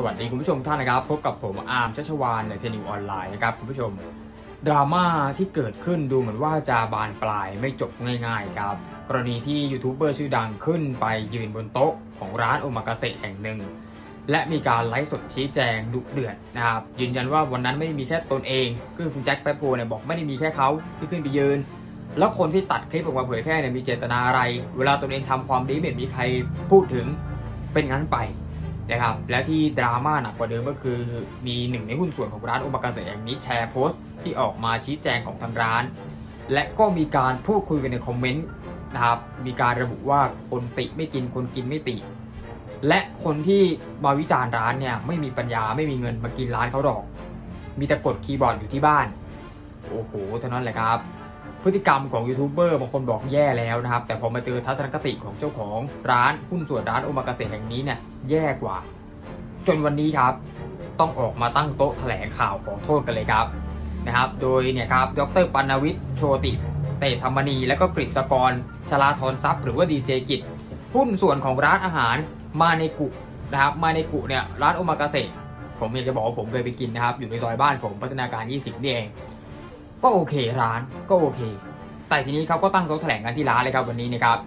สวัสดีคุณผู้ชมท่านนะครับ พบกับผมอาร์มชัชวานในไทยนิวส์ออนไลน์นะครับคุณผู้ชม ดราม่าที่เกิดขึ้นดูเหมือนว่าจะบานปลายไม่จบง่ายๆครับ กรณีที่ยูทูบเบอร์ชื่อดังขึ้นไปยืนบนโต๊ะของร้านโอมากาเสะแห่งหนึ่ง และมีการไลฟ์สดชี้แจงดุเดือดนะครับยืนยันว่าวันนั้นไม่ได้มีแค่ตนเองคือคุณแจ็คแปปโฮเนี่ยบอกไม่ได้มีแค่เขาที่ขึ้นไปยืนแล้วคนที่ตัดคลิปออกมาเผยแพร่เนี่ยมีเจตนาอะไร เวลาตนเองทำความดีไม่เห็นมีใครพูดถึงเป็นงั้นไป นะครับและที่ดราม่าหนักกว่าเดิมก็คือมีหนึ่งในหุ้นส่วนของร้านโอมากาเสะแห่งนี้แชร์โพสต์ที่ออกมาชี้แจงของทางร้าน และก็มีการพูดคุยกันในคอมเมนต์นะครับมีการระบุว่าคนติไม่กินคนกินไม่ติ และคนที่มาวิจารณ์ร้านเนี่ยไม่มีปัญญาไม่มีเงินมากินร้านเขาหรอก มีแต่กดคีย์บอร์ดอยู่ที่บ้าน โอ้โหเท่านั้นแหละครับ พฤติกรรมของยูทูบเบอร์บางคนบอกแย่แล้วนะครับ แต่พอมาเจอทัศนคติของเจ้าของร้านหุ้นส่วนร้านโอมากาเสะแห่งนี้เนี่ยแย่กว่า จนวันนี้ครับ ต้องออกมาตั้งโต๊ะแถลงข่าวขอโทษกันเลยครับนะครับ โดยเนี่ยครับดรปัณวิทย์โชติเตธรรมนี และก็กฤษกรชลาธรทรัพย์ หรือว่าดีเจกิจหุ้นส่วนของร้านอาหารมาในกุนะครับมาในกุเนี่ยร้านโอมากาเสะผมอยากจะบอกว่าผมเคยไปกินนะครับ อยู่ในซอยบ้านผมพัฒนาการ 20นี่เอง ก็โอเคร้านก็โอเค แต่ทีนี้เขาก็ตั้งโต๊ะแถลงกันที่ร้านเลยครับวันนี้นะครับ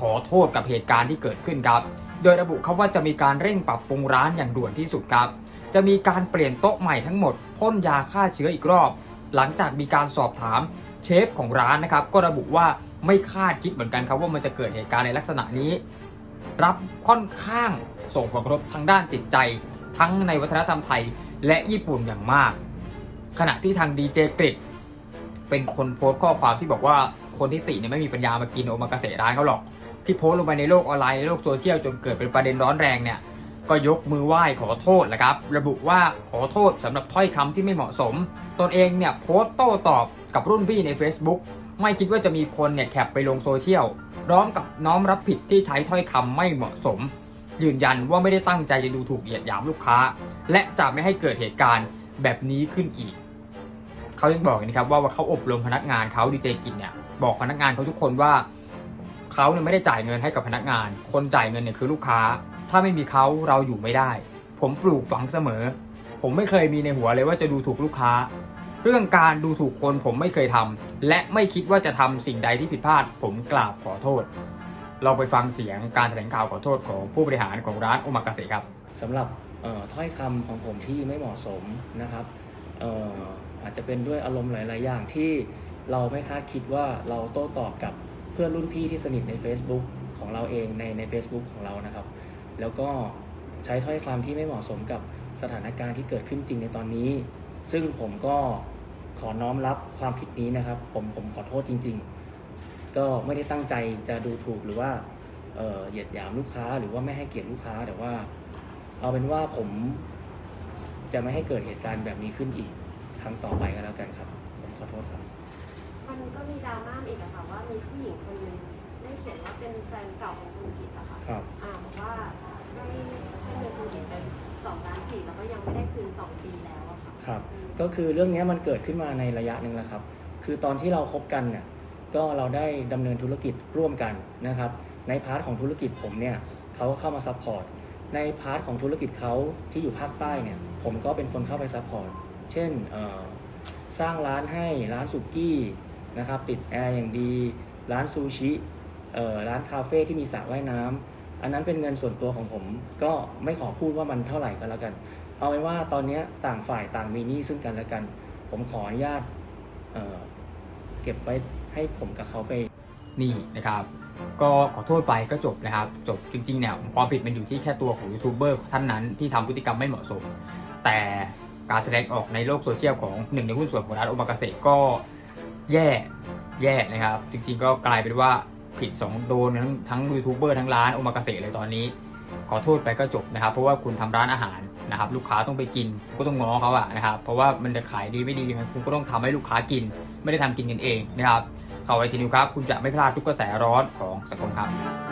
ขอโทษกับเหตุการณ์ที่เกิดขึ้นครับ โดยระบุเขาว่าจะมีการเร่งปรับปรุงร้านอย่างด่วนที่สุดครับ จะมีการเปลี่ยนโต๊ะใหม่ทั้งหมดพ่นยาฆ่าเชื้ออีกรอบ หลังจากมีการสอบถามเชฟของร้านนะครับ ก็ระบุว่าไม่คาดคิดเหมือนกันครับว่ามันจะเกิดเหตุการณ์ในลักษณะนี้ รับค่อนข้างส่งผลกระทบทางด้านจิตใจ ทั้งในวัฒนธรรมไทยและญี่ปุ่นอย่างมาก ขณะที่ทางดีเจกริด เป็นคนโพสต์ข้อความที่บอกว่าคนที่ติเนี่ยไม่มีปัญญามากินโอมากาเสะร้านเขาหรอก ที่โพสต์ลงไปในโลกออนไลน์ในโลกโซเชียลจนเกิดเป็นประเด็นร้อนแรงเนี่ยก็ยกมือไหว้ขอโทษแหละครับ ระบุว่าขอโทษสำหรับถ้อยคำที่ไม่เหมาะสม ตนเองเนี่ยโพสต์โต้ตอบกับรุ่นพี่ใน Facebook ไม่คิดว่าจะมีคนเนี่ยแคปไปลงโซเชียลร้อมกับน้อมรับผิดที่ใช้ถ้อยคำไม่เหมาะสม ยืนยันว่าไม่ได้ตั้งใจจะดูถูกเหยียดหยามลูกค้า และจะไม่ให้เกิดเหตุการณ์แบบนี้ขึ้นอีก เขายังบอกนะครับว่าเขาอบรมพนักงานเขาดีเจกินเนี่ยบอกพนักงานเขาทุกคนว่าเขาเนี่ยไม่ได้จ่ายเงินให้กับพนักงาน คนจ่ายเงินเนี่ยคือลูกค้า ถ้าไม่มีเขาเราอยู่ไม่ได้ ผมปลูกฝังเสมอ ผมไม่เคยมีในหัวเลยว่าจะดูถูกลูกค้า เรื่องการดูถูกคนผมไม่เคยทำและไม่คิดว่าจะทำสิ่งใดที่ผิดพลาด ผมกราบขอโทษ เราไปฟังเสียงการแถลงข่าวขอโทษของผู้บริหารของร้านโอมากาเสะครับสำหรับถ้อยคำของผมที่ไม่เหมาะสมนะครับ อาจจะเป็นด้วยอารมณ์หลาย ๆ อย่างที่เราไม่คาดคิดว่าเราโต้ตอบกับเพื่อนรุ่นพี่ที่สนิทใน Facebook ของเราเองในใน Facebook ของเรานะครับ แล้วก็ใช้ถ้อยคำที่ไม่เหมาะสมกับสถานการณ์ที่เกิดขึ้นจริงในตอนนี้ ซึ่งผมก็ขอน้อมรับความผิดนี้นะครับ ผมผมขอโทษจริง ๆ ก็ไม่ได้ตั้งใจจะดูถูกหรือว่าเหยียดหยามลูกค้าหรือว่าไม่ให้เกียรติลูกค้าแต่ว่า เอาเป็นว่าผมจะไม่ให้เกิดเหตุการณ์แบบนี้ขึ้นอีก ครั้งต่อไปก็แล้วกันครับ ผมขอโทษครับ มันก็มีดราม่าอีกอะค่ะว่ามีผู้หญิงคนหนึ่งได้เขียนว่าเป็นแฟนเก่าของคุณกิตอะค่ะครับ อ่าบอกว่าได้ให้เงินคุณกิตไปสองล้านสี่แล้วก็ยังไม่ได้คืนสองปีแล้วอะค่ะครับก็คือเรื่องนี้มันเกิดขึ้นมาในระยะหนึ่งแล้วครับ คือตอนที่เราคบกันเนี่ย ก็เราได้ดำเนินธุรกิจร่วมกันนะครับ ใน part ของธุรกิจผมเนี่ยเขาก็เข้ามา support ใน part ของธุรกิจเขาที่อยู่ภาคใต้เนี่ย ผมก็เป็นคนเข้าไป support เช่นสร้างร้านให้ร้านสุกี้นะครับติดแอร์อย่างดี ร้านซูชิร้านคาเฟ่ที่มีสระว่ายน้ำอันนั้นเป็นเงินส่วนตัวของผม ก็ไม่ขอพูดว่ามันเท่าไหร่ก็แล้วกัน เอาเป็นว่าตอนนี้ต่างฝ่ายต่างมีหนี้ซึ่งกันและกัน ผมขออนุญาตเเก็บไว้ให้ผมกับเขาไปนี่นะครับ ก็ขอโทษไปก็จบนะครับ จบจริงๆเนี่ยความผิดมันอยู่ที่แค่ตัวของยูทูบเบอร์ท่านนั้นที่ทำพฤติกรรมไม่เหมาะสม แต่ การแสดงออกในโลกโซเชียลของหนึ่งในหุ้นส่วนของร้านโอมากาเสะก็แย่แย่นะครับ จริงๆก็กลายเป็นว่าผิดสองโดนทั้งทั้งยูทูบเบอร์ทั้งร้านโอมากาเสะเลยตอนนี้ ขอโทษไปก็จบนะครับ เพราะว่าคุณทำร้านอาหารนะครับ ลูกค้าต้องไปกินก็ต้องง้อเขาอะนะครับ เพราะว่ามันจะขายดีไม่ดียังไงคุณก็ต้องทำให้ลูกค้ากิน ไม่ได้ทำกินกันเองนะครับข่าวไอทีนิวครับ คุณจะไม่พลาดทุกกระแสร้อนของสังคมครับ